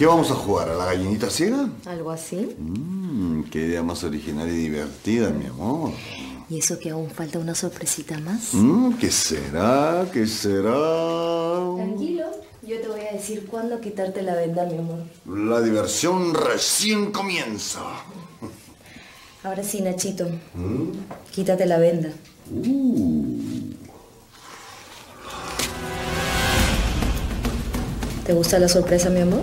¿Qué vamos a jugar? ¿A la gallinita ciega? ¿Algo así? Mmm, qué idea más original y divertida, mi amor. ¿Y eso que aún falta una sorpresita más? Mmm, ¿Qué será? ¿Qué será? Tranquilo, yo te voy a decir cuándo quitarte la venda, mi amor. La diversión recién comienza. Ahora sí, Nachito. Quítate la venda. ¿Te gusta la sorpresa, mi amor?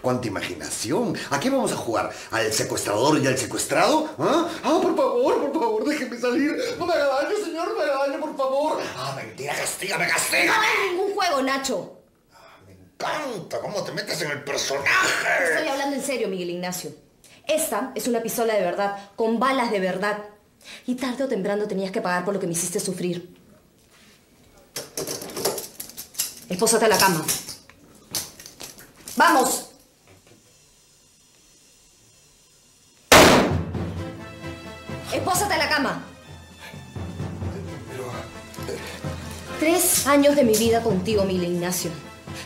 Cuánta imaginación. ¿A qué vamos a jugar? ¿Al secuestrador y al secuestrado? ¿Ah? ah, por favor, por favor, déjeme salir. No me haga daño, señor, no me haga daño, por favor. Ah, mentira, castígame, No castígame. es ningún juego, Nacho. Me encanta cómo te metes en el personaje. Estoy hablando en serio, Miguel Ignacio. Esta es una pistola de verdad, con balas de verdad. Y tarde o temprano tenías que pagar por lo que me hiciste sufrir. Espósate a la cama. ¡Vamos! Espósate a la cama. Tres años de mi vida contigo, Miguel Ignacio.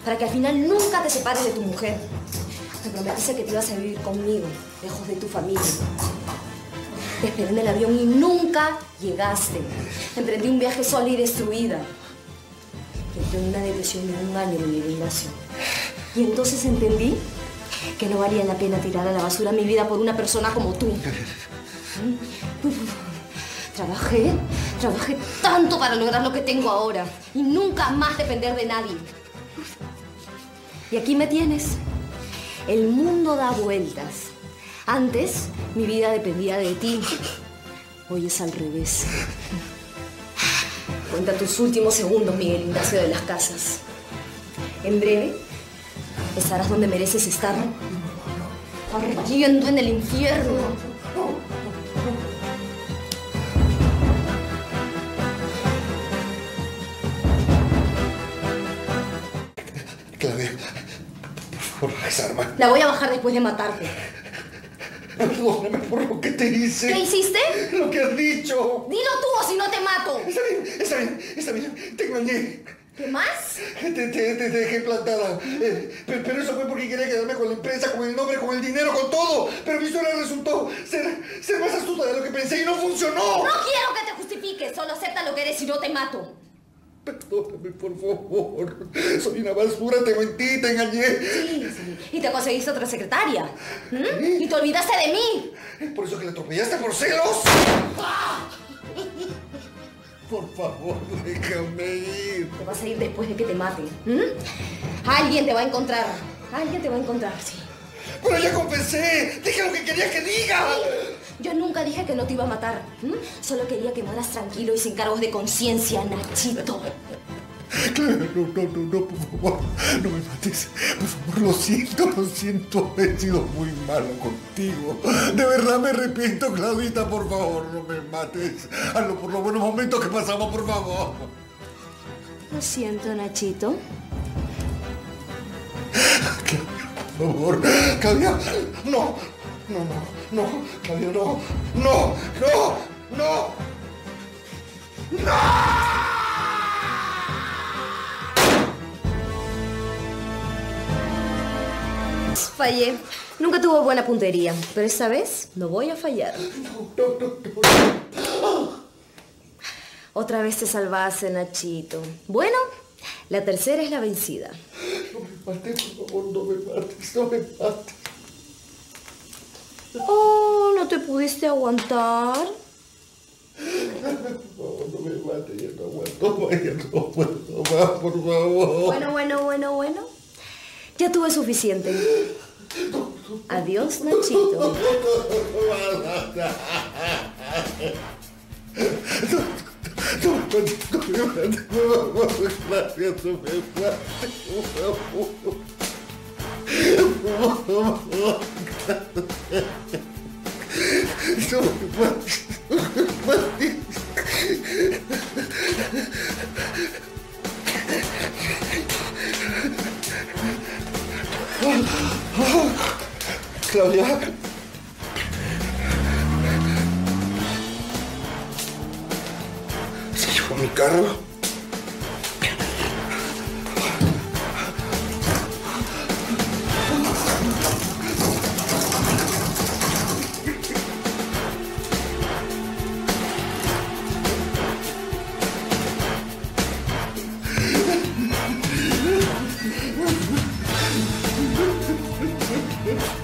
Para que al final nunca te separes de tu mujer. Me prometiste que te ibas a vivir conmigo, lejos de tu familia. Te esperé en el avión y nunca llegaste. Emprendí un viaje sola y destruida. Entré en una depresión de un año, Miguel Ignacio. Y entonces entendí que no valía la pena tirar a la basura mi vida por una persona como tú. Trabajé, trabajé tanto para lograr lo que tengo ahora y nunca más depender de nadie. Y aquí me tienes. El mundo da vueltas. Antes mi vida dependía de ti. Hoy es al revés. Cuenta tus últimos segundos, Miguel Ignacio de las Casas. En breve estarás donde mereces estar. Ardiendo en el infierno. Claudia, por favor, esa arma. La voy a bajar después de matarte. Perdóname por lo que te hice. ¿Qué hiciste? Lo que has dicho. Dilo tú o si no te mato. Está bien, está bien, está bien. Te engañé. ¿Qué más? Te, te, te- te dejé plantada. Eh, pe- pero, eso fue porque quería quedarme con la empresa, con el nombre, con el dinero, con todo. Pero mi historia resultó ser, ser más astuta de lo que pensé y no funcionó. No quiero que te justifiques, solo acepta lo que eres y no te mato. Perdóname, por favor. Soy una basura, te mentí, te engañé. Sí, sí. Y te conseguiste otra secretaria. ¿Mm? Y te olvidaste de mí. ¿Es por eso que la atropellaste por celos? Por favor, déjame ir. Te vas a ir después de que te maten. ¿Mm? Alguien te va a encontrar. Alguien te va a encontrar, sí. Pero ya confesé. Dije lo que quería que diga. Yo nunca dije que no te iba a matar. Solo quería que mueras tranquilo y sin cargos de conciencia, Nachito. Claro, no, no, no, no, por favor, no me mates. Por favor, lo siento, lo siento. He sido muy malo contigo. De verdad me arrepiento, Claudita, por favor, no me mates. Hazlo por los buenos momentos que pasamos, por favor. Lo siento, Nachito. Por favor, Claudia, no, no, no, no, Claudia, no, no, no, no. Fallé. Nunca tuvo buena puntería, pero esta vez no voy a fallar. Otra vez te salvaste, Nachito. Bueno, la tercera es la vencida. No me mates, por favor, no me mates, no me mates. Oh, ¿no te pudiste aguantar? Por favor, no me mates, ya no aguanto, ya no puedo más, por favor. Bueno, bueno, bueno, bueno. Ya tuve suficiente. Adiós, Nachito. Claudia. Se llevó mi carro.